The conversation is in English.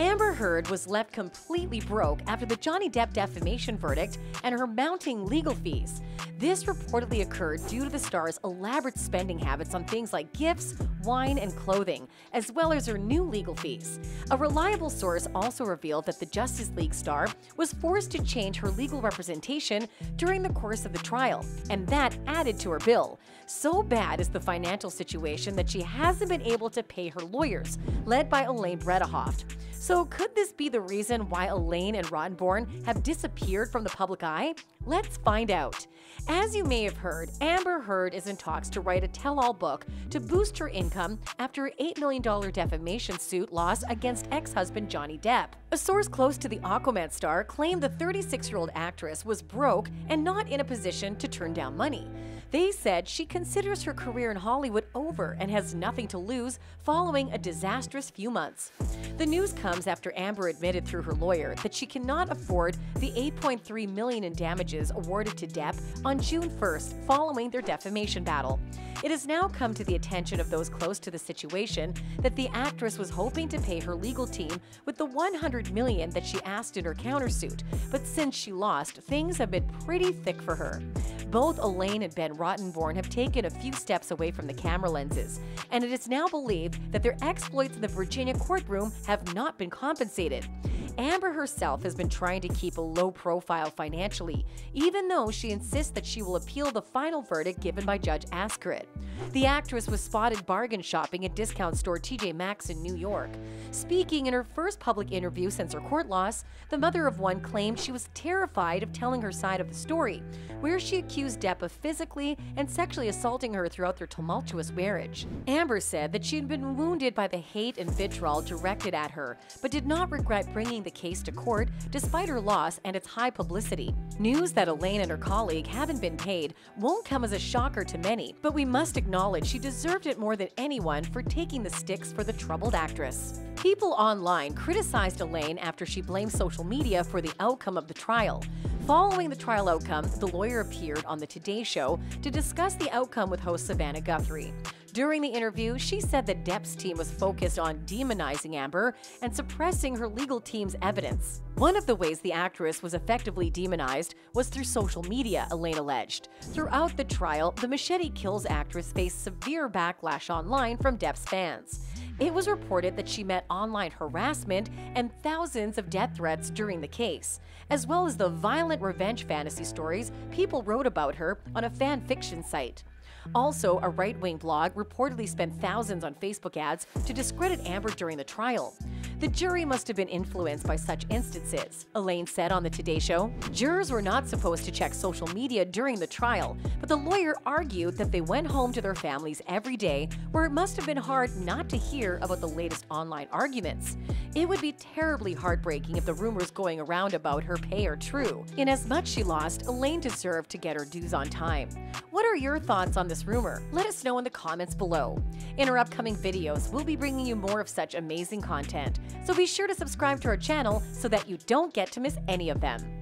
Amber Heard was left completely broke after the Johnny Depp defamation verdict and her mounting legal fees. This reportedly occurred due to the star's elaborate spending habits on things like gifts, wine, and clothing, as well as her new legal fees. A reliable source also revealed that the Justice League star was forced to change her legal representation during the course of the trial, and that added to her bill. So bad is the financial situation that she hasn't been able to pay her lawyers, led by Elaine Bredehoft. So, could this be the reason why Elaine and Rottenborn have disappeared from the public eye? Let's find out. As you may have heard, Amber Heard is in talks to write a tell all book to boost her income after an $8 million defamation suit loss against ex husband Johnny Depp. A source close to the Aquaman star claimed the 36 year old actress was broke and not in a position to turn down money. They said she considers her career in Hollywood over and has nothing to lose following a disastrous few months. The news comes after Amber admitted through her lawyer that she cannot afford the 8.3 million in damages awarded to Depp on June 1st following their defamation battle. It has now come to the attention of those close to the situation that the actress was hoping to pay her legal team with the 100 million that she asked in her countersuit, but since she lost, things have been pretty thick for her. Both Elaine and Ben Rottenborn have taken a few steps away from the camera lenses, and it is now believed that their exploits in the Virginia courtroom have not been compensated. Amber herself has been trying to keep a low profile financially, even though she insists that she will appeal the final verdict given by Judge Azcarate. The actress was spotted bargain shopping at discount store TJ Maxx in New York. Speaking in her first public interview since her court loss, the mother of one claimed she was terrified of telling her side of the story, where she accused Depp of physically and sexually assaulting her throughout their tumultuous marriage. Amber said that she had been wounded by the hate and vitriol directed at her, but did not regret bringing the case to court despite her loss and its high publicity. News that Elaine and her colleague haven't been paid won't come as a shocker to many, but we must acknowledge she deserved it more than anyone for taking the sticks for the troubled actress. People online criticized Elaine after she blamed social media for the outcome of the trial. Following the trial outcome, the lawyer appeared on The Today Show to discuss the outcome with host Savannah Guthrie. During the interview, she said that Depp's team was focused on demonizing Amber and suppressing her legal team's evidence. One of the ways the actress was effectively demonized was through social media, Elaine alleged. Throughout the trial, the Machete Kills actress faced severe backlash online from Depp's fans. It was reported that she met online harassment and thousands of death threats during the case, as well as the violent revenge fantasy stories people wrote about her on a fan fiction site. Also, a right wing blog reportedly spent thousands on Facebook ads to discredit Amber during the trial. The jury must have been influenced by such instances, Elaine said on The Today Show. Jurors were not supposed to check social media during the trial, but the lawyer argued that they went home to their families every day, where it must have been hard not to hear about the latest online arguments. It would be terribly heartbreaking if the rumors going around about her pay are true. In as much she lost, Elaine deserved to get her dues on time. What are your thoughts on this rumor? Let us know in the comments below. In our upcoming videos, we'll be bringing you more of such amazing content, so be sure to subscribe to our channel so that you don't get to miss any of them.